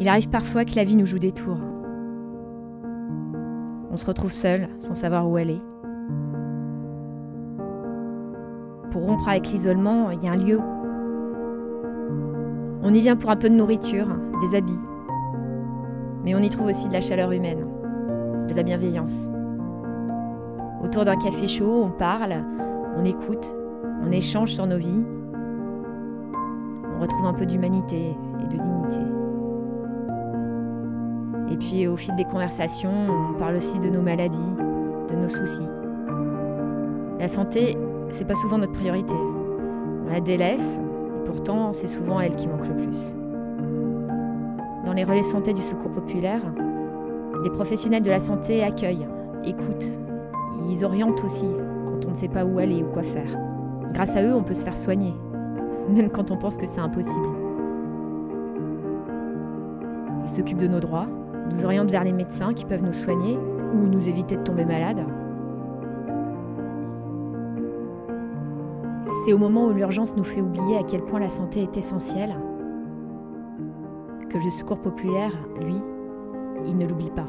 Il arrive parfois que la vie nous joue des tours. On se retrouve seul, sans savoir où aller. Pour rompre avec l'isolement, il y a un lieu. On y vient pour un peu de nourriture, des habits. Mais on y trouve aussi de la chaleur humaine, de la bienveillance. Autour d'un café chaud, on parle, on écoute, on échange sur nos vies. On retrouve un peu d'humanité et de dignité. Et puis au fil des conversations, on parle aussi de nos maladies, de nos soucis. La santé, c'est pas souvent notre priorité. On la délaisse, et pourtant c'est souvent elle qui manque le plus. Dans les relais santé du secours populaire, des professionnels de la santé accueillent, écoutent, ils orientent aussi quand on ne sait pas où aller ou quoi faire. Grâce à eux, on peut se faire soigner, même quand on pense que c'est impossible. Ils s'occupent de nos droits, nous orientent vers les médecins qui peuvent nous soigner ou nous éviter de tomber malade. C'est au moment où l'urgence nous fait oublier à quel point la santé est essentielle que le secours populaire, lui, il ne l'oublie pas.